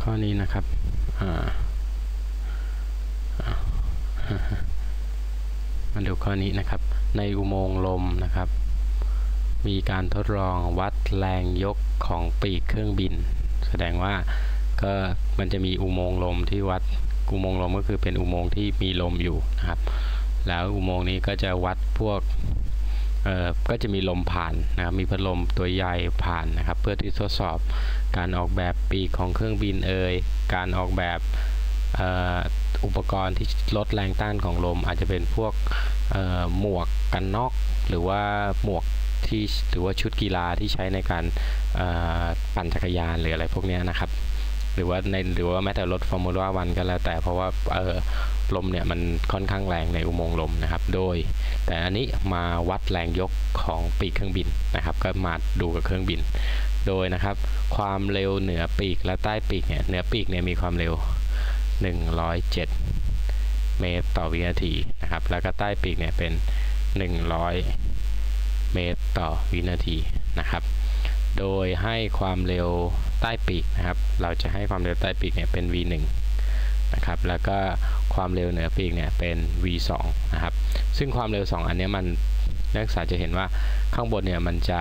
ข้อนี้นะครับอ่าอ่ามาดูข้อนี้นะครับ ในอุโมงค์ลมนะครับ มีการทดลองวัดแรงยกของปีกเครื่องบิน แสดงว่าก็มันจะมีอุโมงค์ลมที่วัดอุโมงค์ลมก็คือเป็นอุโมงค์ที่มีลมอยู่นะครับ แล้วอุโมงค์นี้ก็จะวัดพวก ก็จะมีลมผ่านนะครับมีพัดลมตัวใหญ่ผ่านนะครับ เพื่อที่ทดสอบการออกแบบปีกของเครื่องบินเอ่ยการออกแบบอุปกรณ์ที่ลดแรงต้านของลม อาจจะเป็นพวกหมวกกันน็อกหรือว่าหมวกที่หรือว่าชุดกีฬาที่ใช้ในการปั่นจักรยานหรืออะไรพวกนี้นะครับ หรือว่าในหรือว่าแม้แต่รถฟอร์มูล่าวันก็แล้วแต่เพราะว่าเออลมเนี่ยมันค่อนข้างแรงในอุโมงค์ลมนะครับ โดย แต่อันนี้มาวัดแรงยกของปีกเครื่องบินนะครับ ก็มาดูกับเครื่องบิน โดยนะครับ ความเร็วเหนือปีกและใต้ปีกเนี่ยเหนือปีกเนี่ยมีความเร็ว 107 เมตรต่อวินาทีนะครับ แล้วก็ใต้ปีกเนี่ยเป็น 100 เมตรต่อวินาทีนะครับ โดยให้ความเร็ว ใต้ปีกนะครับ เราจะให้ความเร็วใต้ปีกเนี่ยเป็น v1 นะครับ แล้วก็ความเร็วเหนือปีกเนี่ยเป็น v2 นะครับ ซึ่งความเร็ว 2 อันนี้มันนักศึกษาจะเห็นว่าข้างบนเนี่ยมันจะ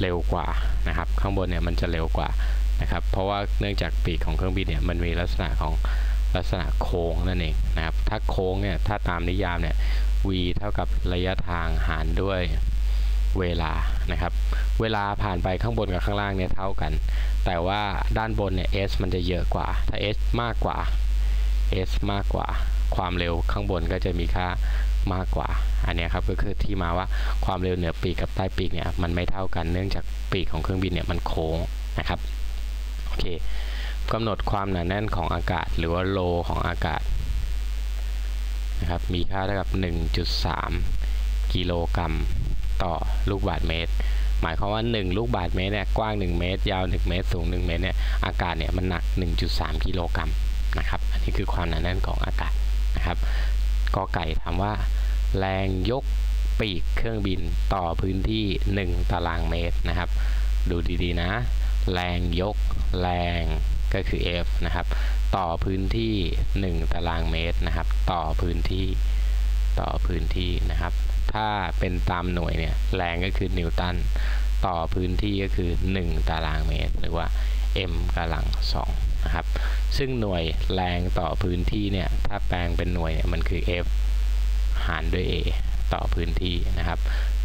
เร็วกว่านะครับ ข้างบนเนี่ยมันจะเร็วกว่านะครับ เพราะว่าเนื่องจากปีกของเครื่องบินเนี่ยมันมีลักษณะของลักษณะโค้งนั่นเองนะครับ ถ้าโค้งเนี่ยถ้าตามนิยามเนี่ย v เท่ากับระยะทางหารด้วย เวลานะครับ เวลาผ่านไปข้างบนกับข้างล่างเนี่ยเท่ากัน แต่ว่าด้านบนเนี่ย s มันจะเยอะกว่า ถ้า s มากกว่า s มากกว่า ความเร็วข้างบนก็จะมีค่ามากกว่า อันนี้ครับก็คือที่มาว่าความเร็วเหนือปีกกับใต้ปีกเนี่ยมันไม่เท่ากันเนื่องจากปีกของเครื่องบินเนี่ยมันโค้งนะครับโอเคกำหนดความหนาแน่นของอากาศหรือว่าโลของอากาศนะครับมีค่าเท่ากับ 1.3 กิโลกรัม ต่อลูกบาศก์เมตร หมายความว่า 1 ลูกบาศก์เมตรเนี่ยกว้าง 1 เมตร ยาว 1 เมตร สูง 1 เมตรเนี่ยอากาศเนี่ยมันหนัก 1.3 กิโลกรัมนะครับอันนี้คือความหนาแน่นของอากาศนะครับกอไก่ถามว่า แรงยกปีกเครื่องบินต่อพื้นที่ 1 ตารางเมตรนะครับ ดูดีๆนะ แรงยกแรงก็คือ F นะครับ ต่อพื้นที่ 1 ตารางเมตรนะครับ ต่อพื้นที่ต่อพื้นที่นะครับ ถ้าเป็นตามหน่วยเนี่ยแรงก็คือนิวตันต่อพื้นที่ก็คือ 1 ตารางเมตร หรือว่า m กำลัง2นะครับซึ่งหน่วยแรงต่อพื้นที่เนี่ยถ้าแปลงเป็นหน่วยเนี่ยมันคือ F หารด้วย A ต่อพื้นที่นะครับ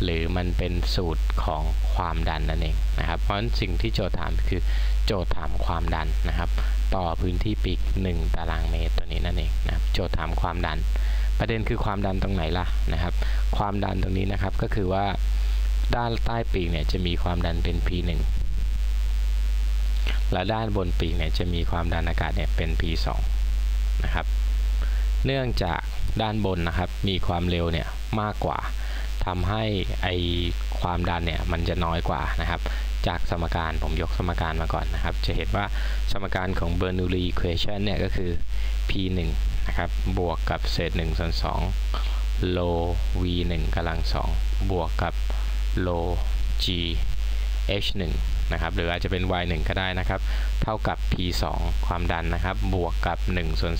หรือมันเป็นสูตรของความดันนั่นเองนะครับ เพราะฉะนั้นสิ่งที่โจทย์ถามคือโจทย์ถามความดันนะครับ ต่อพื้นที่ปีก 1 ตารางเมตรตัวนี้นั่นเองนะครับโจทย์ถามความดัน ประเด็นคือความดันตรงไหนล่ะนะครับ ความดันตรงนี้นะครับก็คือว่าด้านใต้ปีกเนี่ยจะมีความดันเป็น P1 และด้านบนปีกเนี่ยจะมีความดันอากาศเนี่ยเป็น P2 นะครับ เนื่องจากด้านบนนะครับมีความเร็วเนี่ยมากกว่าทำให้ไอความดันเนี่ยมันจะน้อยกว่านะครับ จากสมการผมยกสมการมาก่อนนะครับ จะเห็นว่าสมการของ Bernoulli equation เนี่ยก็คือ P1 นะครับบวกกับเศษ1ส่วน2 lo v1 กำลัง2บวกกับ lo g h1 นะครับหรืออาจจะเป็น y1 ก็ได้นะครับ เท่ากับ p2 ความดันนะครับ บวกกับ1ส่วน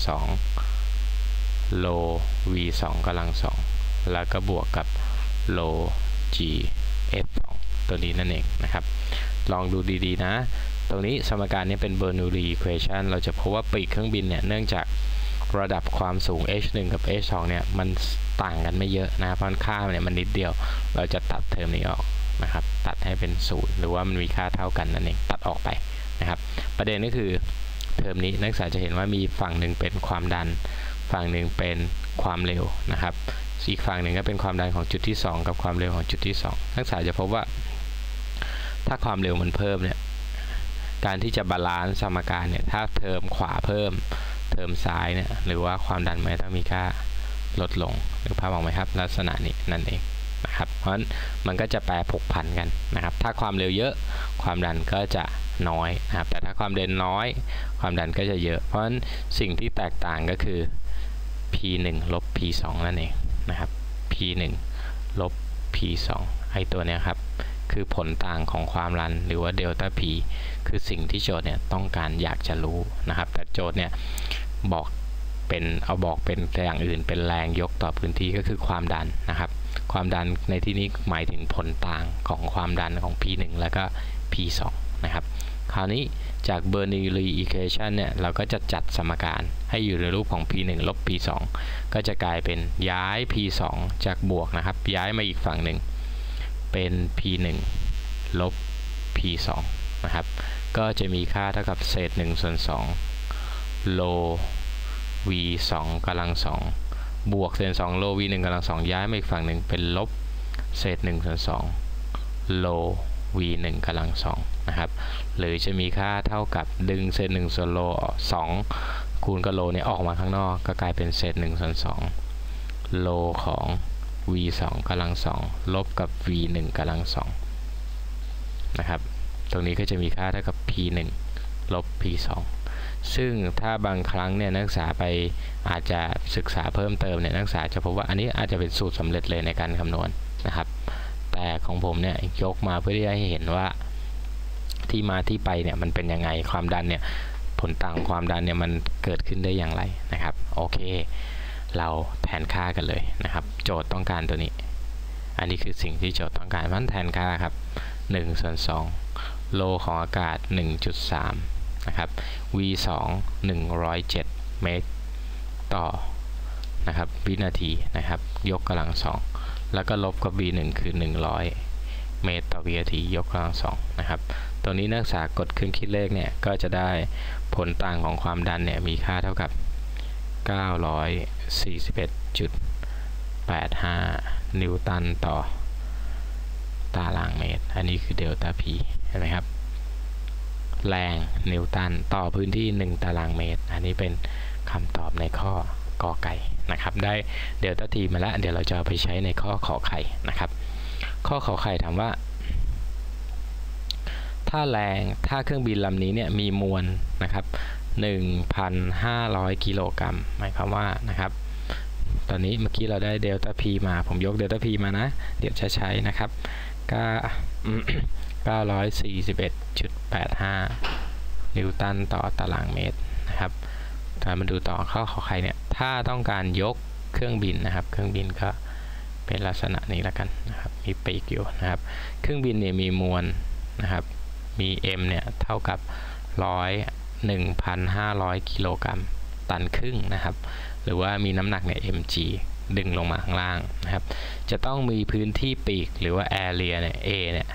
2 lo v2 กำลัง2แล้วก็บวกกับ lo g h2 ตัวนี้นั่นเองนะครับ ลองดูดีๆนะ ตรงนี้สมการนี้เป็น Bernoulli equation เราจะพบว่าปีกเครื่องบินเนี่ยเนื่องจากระดับความสูง h1 กับ h2 เนี่ยมันต่างกันไม่เยอะนะครับเพราะค่าเนี่ยมันนิดเดียว เราจะตัดเทอมนี้ออกนะครับ ตัดให้เป็นศูนย์หรือว่ามันมีค่าเท่ากันนั่นเองตัดออกไปนะครับ ประเด็นก็คือเทอมนี้นักศึกษาจะเห็นว่ามีฝั่งหนึ่งเป็นความดัน ฝั่งหนึ่งเป็นความเร็วนะครับอีกฝั่งหนึ่งก็เป็นความดันของจุดที่ 2 กับความเร็วของจุดที่ 2 นักศึกษาจะพบว่า ถ้าความเร็วมันเพิ่มเนี่ย การที่จะ balance สมการเนี่ย ถ้าเทอมขวาเพิ่ม เทอมซ้ายเนี่ย หรือว่าความดันมันต้องมีค่าลดลงนึกภาพออกไหมครับ ลักษณะนี้นั่นเองนะครับ เพราะฉะนั้นมันก็จะแปรผกผันกันนะครับ ถ้าความเร็วเยอะ ความดันก็จะน้อยนะครับ แต่ถ้าความเร็วน้อย ความดันก็จะเยอะ เพราะฉะนั้นสิ่งที่แตกต่างก็คือ p1 ลบ p2 นั่นเองนะครับ p1 ลบ p2 ไอตัวเนี้ยครับ คือผลต่างของความรันหรือว่าเดลต้า P คือสิ่งที่โจทย์เนี่ยต้องการอยากจะรู้นะครับ แต่โจทย์เนี่ยบอกเป็นเอาบอกเป็นอย่างอื่นเป็นแรงยกต่อพื้นที่ก็คือความดันนะครับ ความดันในที่นี้หมายถึงผลต่างของความดันของ P1 แล้วก็ P2 นะครับ คราวนี้จาก Bernoulli equation เนี่ยเราก็จะจัดสมการให้อยู่ในรูปของ P1 ลบ P2 ก็จะกลายเป็นย้าย P2 จากบวกนะครับ ย้ายมาอีกฝั่งหนึ่ง เป็น P1 ลบ P2 นะครับ ก็จะมีค่าเท่ากับเศษ1ส่วน2โล v 2กำลัง2บวกเศษ2โล v 1กำลัง2ย้ายมาอีกฝั่งหนึ่งเป็นลบเศษ1ส่วน2โล v 1กำลัง2นะครับ หรือจะมีค่าเท่ากับดึงเศษ1ส่วนโล2คูณกับโลเนี่ยออกมาข้างนอก ก็กลายเป็นเศษ1ส่วน2โลของ v 2กำลัง2ลบกับ v 1กำลัง2นะครับ ตรงนี้ก็จะมีค่าเท่ากับ p 1ลบ p 2ซึ่งถ้าบางครั้งเนี่ยนักศึกษาไปอาจจะศึกษาเพิ่มเติมเนี่ยนักศึกษาจะพบว่าอันนี้อาจจะเป็นสูตรสำเร็จเลยในการคำนวณนะครับ แต่ของผมเนี่ยยกมาเพื่อที่จะให้เห็นว่าที่มาที่ไปเนี่ยมันเป็นยังไงความดันเนี่ยผลต่างความดันเนี่ยมันเกิดขึ้นได้อย่างไรนะครับ โอเค เราแทนค่ากันเลยนะครับ โจทย์ต้องการตัวนี้ อันนี้คือสิ่งที่โจทย์ต้องการมันแทนค่าครับ1ส่วน2โลของอากาศ 1.3 นะครับ v 2 107 เมตรต่อนะครับวินาทีนะครับ ยกกำลังสองแล้วก็ลบกับ v 1คือ 100 เมตรต่อวินาที ยกกำลังสองนะครับตรงนี้นักศึกษากดเครื่องคิดเลขเนี่ยก็จะได้ผลต่างของความดันเนี่ยมีค่าเท่ากับ 941.85 นิวตันต่อ ตารางเมตร อันนี้คือเดลต้า P เห็นไหมครับ แรงนิวตันต่อพื้นที่ 1 ตารางเมตร อันนี้เป็นคำตอบในข้อกอไก่นะครับ ได้ delta P มาแล้ว เดี๋ยวเราจะไปใช้ในข้อขอไข่นะครับ ข้อขอไข่ถามว่า ถ้าแรง ถ้าเครื่องบินลำนี้เนี่ยมีมวลนะครับ 1,500 กิโลกรัมหมายความว่านะครับตอนนี้เมื่อกี้เราได้ delta P มา ผมยก delta P มานะ เดี๋ยวจะใช้นะครับก็941.85 นิวตันต่อตารางเมตรนะครับถ้ามาดูต่อข้อขอใครเนี่ย ถ้าต้องการยกเครื่องบินนะครับ เครื่องบินก็เป็นลักษณะนี้ล้วกันนะครับ มีปีกอยู่นะครับ เครื่องบินเนี่ยมีมวลนะครับ มี m เนี่ยเท่ากับร้อย 1,500 กิโลกรัม ตันครึ่งนะครับ หรือว่ามีน้ำหนักเนี่ย mg ดึงลงมาข้างล่างนะครับ จะต้องมีพื้นที่ปีกหรือว่า area เนี่ย a เนี่ย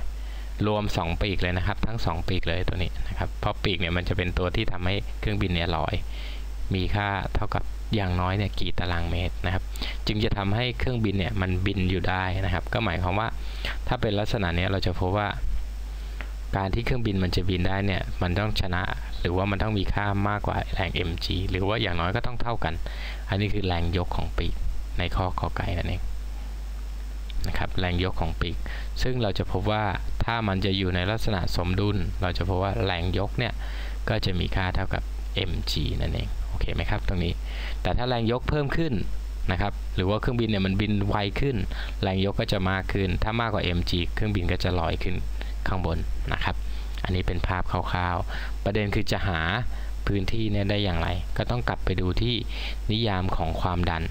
รวม 2 ปีกเลยนะครับ ทั้ง 2 ปีกเลยตัวนี้นะครับ เพราะปีกเนี่ยมันจะเป็นตัวที่ทำให้เครื่องบินเนี่ยลอย มีค่าเท่ากับอย่างน้อยเนี่ยกี่ตารางเมตรนะครับ จึงจะทำให้เครื่องบินเนี่ยมันบินอยู่ได้นะครับ ก็หมายความว่าถ้าเป็นลักษณะนี้เราจะพบว่า การที่เครื่องบินมันจะบินได้เนี่ย มันต้องชนะ หรือว่ามันต้องมีค่ามากกว่าแรง mg หรือว่าอย่างน้อยก็ต้องเท่ากัน อันนี้คือแรงยกของปีกในข้อขอไก่นั่นเองนะครับ แรงยกของปีก ซึ่งเราจะพบว่าถ้ามันจะอยู่ในลักษณะสมดุล เราจะพบว่าแรงยกเนี่ย ก็จะมีค่าเท่ากับ mg นั่นเอง โอเคไหมครับตรงนี้ แต่ถ้าแรงยกเพิ่มขึ้นนะครับ หรือว่าเครื่องบินเนี่ยมันบินไวขึ้น แรงยกก็จะมากขึ้น ถ้ามากกว่า mg เครื่องบินก็จะลอยขึ้น ข้างบนนะครับ อันนี้เป็นภาพคร่าวๆ ประเด็นคือจะหาพื้นที่เนี่ยได้อย่างไร ก็ต้องกลับไปดูที่นิยามของความดัน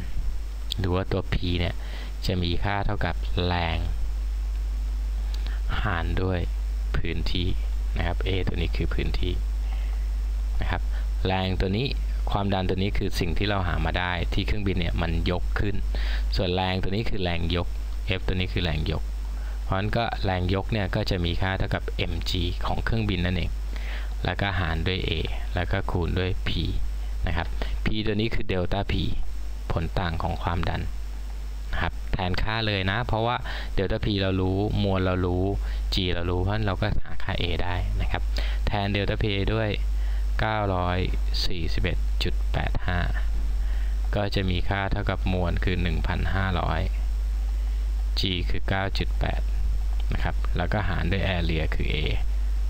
หรือว่าตัว p เนี่ยจะมีค่าเท่ากับแรงหารด้วยพื้นที่นะครับ a ตัวนี้คือพื้นที่นะครับ แรงตัวนี้ความดันตัวนี้คือสิ่งที่เราหามาได้ที่เครื่องบินเนี่ยมันยกขึ้น ส่วนแรงตัวนี้คือแรงยก F ตัวนี้คือแรงยก เพราะฉะนั้นก็แรงยกเนี่ยก็จะมีค่าเท่ากับ mg ของเครื่องบินนั่นเอง แล้วก็หารด้วย a แล้วก็คูณด้วย p นะครับ p ตัวนี้คือเดลต้า p ผลต่างของความดันนะครับแทนค่าเลยนะ เพราะว่าเดลต้า p เรารู้ มวลเรารู้ g เรารู้ เพราะฉะนั้นเราก็หาค่า a ได้นะครับ แทนเดลต้า p ด้วย 941.85 ก็จะมีค่าเท่ากับมวลคือ 1,500 g คือ 9.8 นะครับ แล้วก็หารด้วย area คือ a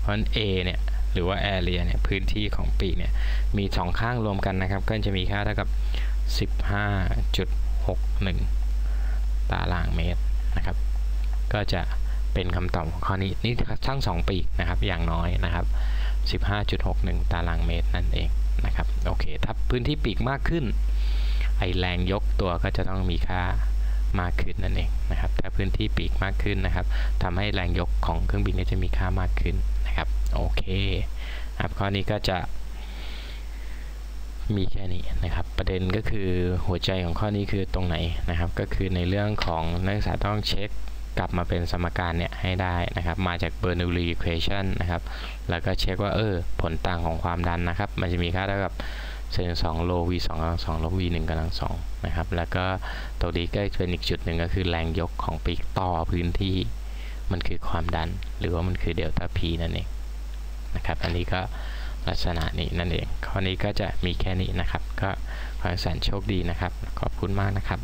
เพราะฉะนั้น a เนี่ยหรือว่า area เนี่ยพื้นที่ของปีกเนี่ยมีสองข้างรวมกันนะครับ ก็จะมีค่าเท่ากับ 15.61 ตารางเมตรนะครับ ก็จะเป็นคำตอบของข้อนี้นี่ทั้งสองปีกนะครับอย่างน้อยนะครับ 15.61 ตารางเมตรนั่นเองนะครับโอเคถ้าพื้นที่ปีกมากขึ้นไอแรงยกตัวก็จะต้องมีค่า มากขึ้นนั่นเองนะครับ ถ้าพื้นที่ปีกมากขึ้นนะครับทำให้แรงยกของเครื่องบินก็จะมีค่ามากขึ้นนะครับ โอเคครับข้อนี้ก็จะมีแค่นี้นะครับ ประเด็นก็คือหัวใจของข้อนี้คือตรงไหนนะครับ ก็คือในเรื่องของนักศึกษาต้องเช็คกลับมาเป็นสมการเนี่ยให้ได้นะครับ มาจาก Bernoulli equation นะครับ แล้วก็เช็คว่าเออผลต่างของความดันนะครับ มันจะมีค่าเท่ากับ เซนสองโล v 2กำลังสองลบ v 1กำลังสองนะครับ แล้วก็ตรงนี้ก็เป็นอีกจุดหนึ่งก็คือแรงยกของปีกต่อพื้นที่ มันคือความดัน หรือว่ามันคือเดลต้า p นั่นเองนะครับ อันนี้ก็ลักษณะนี้นั่นเองข้อนี้ก็จะมีแค่นี้นะครับ ก็ขอให้สันโชคดีนะครับ ขอบคุณมากนะครับ